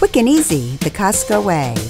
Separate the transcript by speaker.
Speaker 1: Quick and easy, the Costco way.